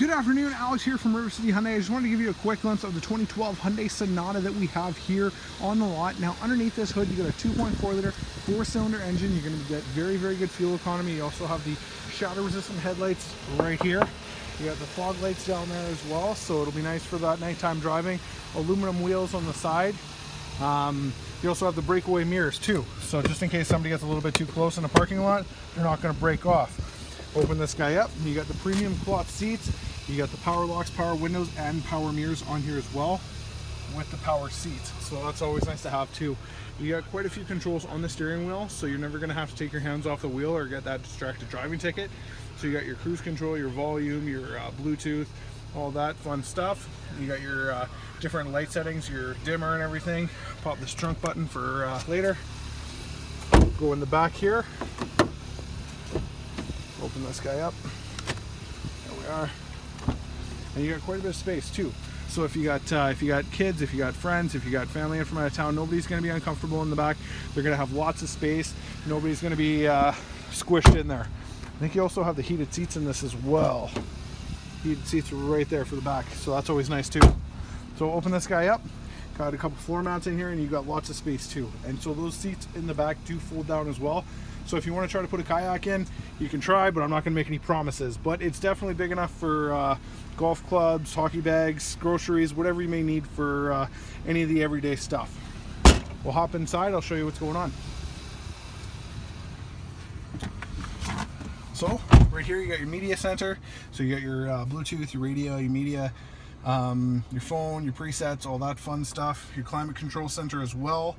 Good afternoon, Alex here from River City Hyundai. I just wanted to give you a quick glimpse of the 2012 Hyundai Sonata that we have here on the lot. Now, underneath this hood, you got a 2.4 liter four-cylinder engine. You're going to get very, very good fuel economy. You also have the shadow-resistant headlights right here. You got the fog lights down there as well, so it'll be nice for that nighttime driving. Aluminum wheels on the side. Um, you also have the breakaway mirrors too, so just in case somebody gets a little bit too close in a parking lot, they're not going to break off. Open this guy up, you got the premium cloth seats, you got the power locks, power windows, and power mirrors on here as well with the power seats. So that's always nice to have too. You got quite a few controls on the steering wheel, so you're never gonna have to take your hands off the wheel or get that distracted driving ticket. So you got your cruise control, your volume, your uh, Bluetooth, all that fun stuff. You got your uh, different light settings, your dimmer and everything. Pop this trunk button for uh, later. Go in the back here. Open this guy up. There we are and you got quite a bit of space too. So if you got uh, if you got kids, if you got friends, if you got family in from out of town, nobody's going to be uncomfortable in the back. They're going to have lots of space. Nobody's going to be uh, squished in there. I think you also have the heated seats in this as well. Heated seats right there for the back, so that's always nice too. So open this guy up. Got a couple floor mats in here, and you've got lots of space too. And so those seats in the back do fold down as well. So if you want to try to put a kayak in, you can try, but I'm not going to make any promises. But it's definitely big enough for uh, golf clubs, hockey bags, groceries, whatever you may need for uh, any of the everyday stuff. We'll hop inside, I'll show you what's going on. So, right here you got your media center. So you got your uh, Bluetooth, your radio, your media, um, your phone, your presets, all that fun stuff. Your climate control center as well.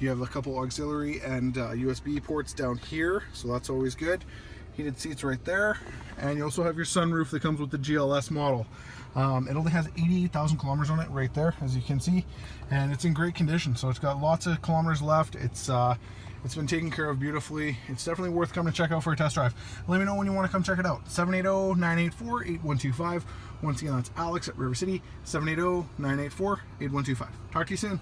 You have a couple auxiliary and uh, USB ports down here, so that's always good. Heated seats right there. And you also have your sunroof that comes with the GLS model. Um, it only has 88,000 kilometers on it right there, as you can see. And it's in great condition, so it's got lots of kilometers left. It's uh, It's been taken care of beautifully. It's definitely worth coming to check out for a test drive. Let me know when you want to come check it out. 780-984-8125. Once again, that's Alex at River City, 780-984-8125. Talk to you soon.